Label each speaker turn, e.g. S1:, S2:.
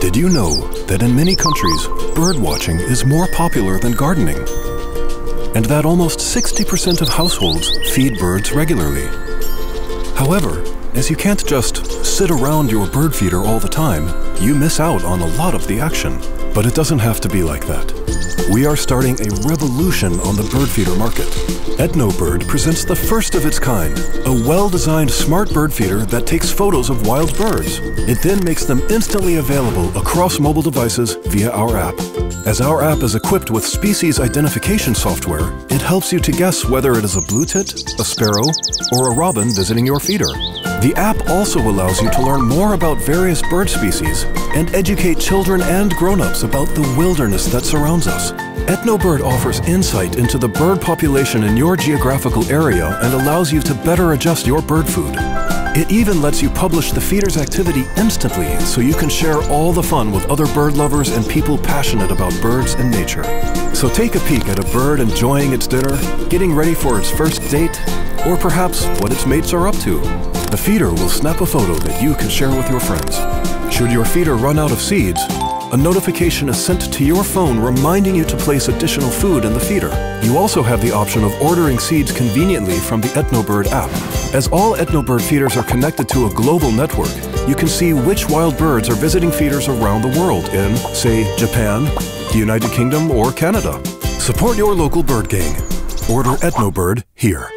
S1: Did you know that in many countries, bird watching is more popular than gardening? And that almost 60% of households feed birds regularly. However, as you can't just sit around your bird feeder all the time, you miss out on a lot of the action. But it doesn't have to be like that. We are starting a revolution on the bird feeder market. Etnobird presents the first of its kind, a well-designed smart bird feeder that takes photos of wild birds. It then makes them instantly available across mobile devices via our app. As our app is equipped with species identification software, it helps you to guess whether it is a blue tit, a sparrow, or a robin visiting your feeder. The app also allows you to learn more about various bird species and educate children and grown-ups about the wilderness that surrounds us. Etnobird offers insight into the bird population in your geographical area and allows you to better adjust your bird food. It even lets you publish the feeder's activity instantly so you can share all the fun with other bird lovers and people passionate about birds and nature. So take a peek at a bird enjoying its dinner, getting ready for its first date, or perhaps what its mates are up to. The feeder will snap a photo that you can share with your friends. Should your feeder run out of seeds, a notification is sent to your phone reminding you to place additional food in the feeder. You also have the option of ordering seeds conveniently from the Etnobird app. As all Etnobird feeders are connected to a global network, you can see which wild birds are visiting feeders around the world in, say, Japan, the United Kingdom, or Canada. Support your local bird gang. Order Etnobird here.